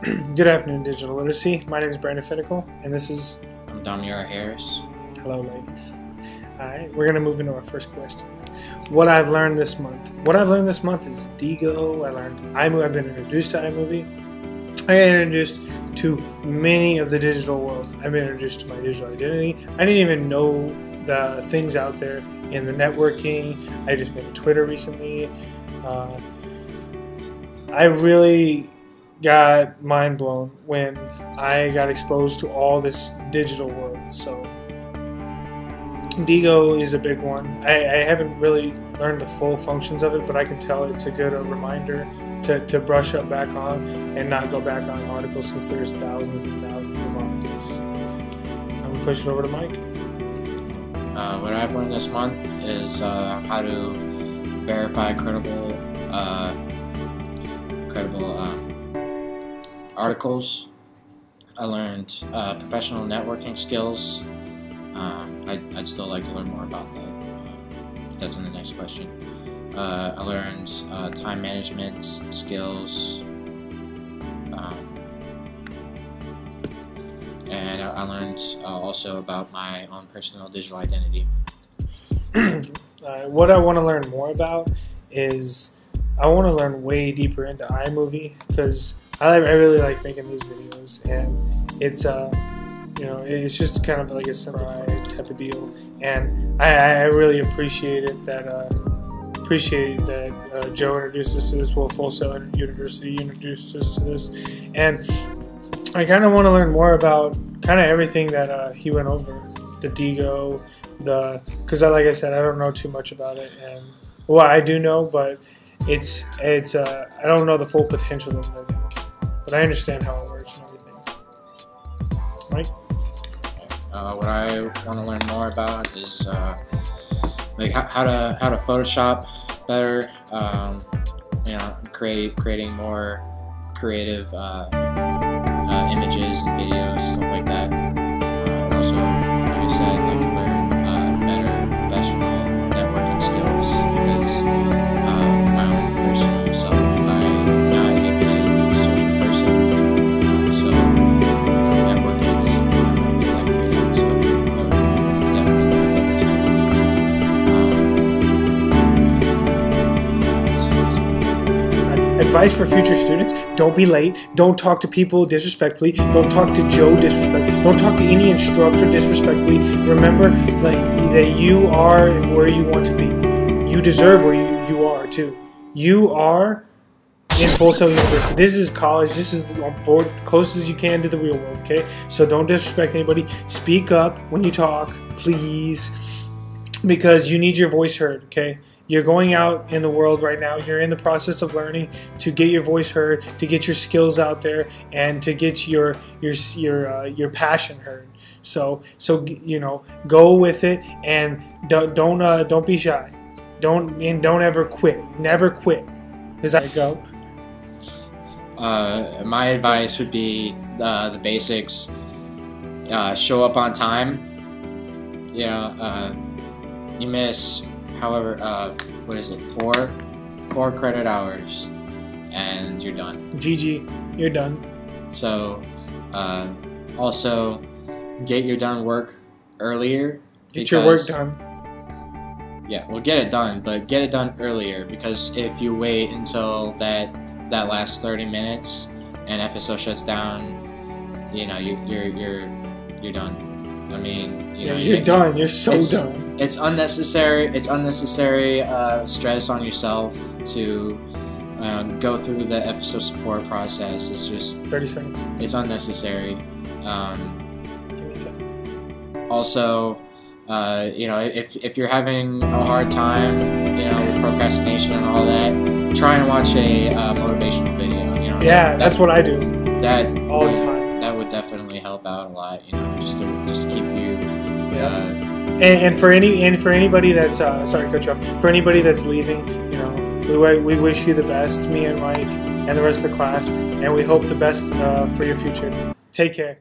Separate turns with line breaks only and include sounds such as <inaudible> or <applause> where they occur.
<clears throat> Good afternoon, Digital Literacy. My name is Brandon Finical, and this is
I'm Damiar Harris.
Hello, ladies. All right, we're gonna move into our first question. What I've learned this month. What I've learned this month is Diigo. I learned iMovie. I've been introduced to iMovie. I got introduced to many of the digital world. I've been introduced to my digital identity. I didn't even know the things out there in the networking. I just made a Twitter recently. Uh, I really got mind blown when I got exposed to all this digital world. So Diigo is a big one. I, I, haven't really learned the full functions of it, but I can tell it's a good uh, reminder to, to brush up back on and not go back on articles since there's thousands and thousands of articles. I'm to push it over to Mike.
Uh, what I've learned this month is uh, how to verify credible, uh, credible um, articles. I learned uh, professional networking skills. Um, I, would still like to learn more about that. Uh, that's in the next question. Uh, I learned time management skills. and I learned uh, also about my own personal digital identity. <clears throat>
uh, what I want to learn more about is I want to learn way deeper into iMovie because I, I really like making these videos and it's uh you know it's just kind of like a samurai type of deal and I, I really appreciate it that uh, appreciate that uh, Joe introduced us to this. Well, Full Sail University introduced us to this, and I kind of want to learn more about kind of everything that uh, he went over. The Diigo, the because I like I said I don't know too much about it, and well I do know, but it's it's uh, I don't know the full potential of it, but I understand how it works and everything. Mike.
Uh, what I want to learn more about is uh, like how, how, to how to Photoshop better. Um, you know, create creating more creative uh, uh, images and videos, stuff like that.
Advice for future students don't be late. Don't talk to people disrespectfully. Don't talk to Joe disrespectfully. Don't talk to any instructor disrespectfully. Remember like, that you are where you want to be. You deserve where you, you are, too. You are in Full Sail University. This is college. This is on board closest as you can to the real world, okay? So don't disrespect anybody. Speak up when you talk, please, because you need your voice heard, okay? You're going out in the world right now. You're in the process of learning to get your voice heard, to get your skills out there, and to get your your your uh, your passion heard. So so you know, go with it and don't don't uh, don't be shy. Don't and don't ever quit. Never quit. Is that go?
Uh, my advice would be uh, the basics. Uh, show up on time. You know, uh, you miss however, uh, what is it, four, four credit hours, and you're done.
GG, you're done.
So, uh, also, get your done work earlier.
Get your work done.
Yeah, well, get it done, but get it done earlier because if you wait until that that last 30 minutes and FSO shuts down, you know, you, you're you're you're done. I mean, you
yeah,
know,
you're
you,
done. You're so done.
It's unnecessary. It's unnecessary uh, stress on yourself to uh, go through the FSO support process. It's just
30 seconds.
It's unnecessary. Um, also, uh, you know, if, if you're having a hard time, you know, with procrastination and all that, try and watch a uh, motivational video. You know,
yeah, that, that's what I do.
That
all the time
that would definitely help out a lot. You know,
and, and, for any and for anybody that's uh, sorry cut you off. For anybody that's leaving, you know, we we wish you the best, me and Mike and the rest of the class, and we hope the best uh, for your future. Take care.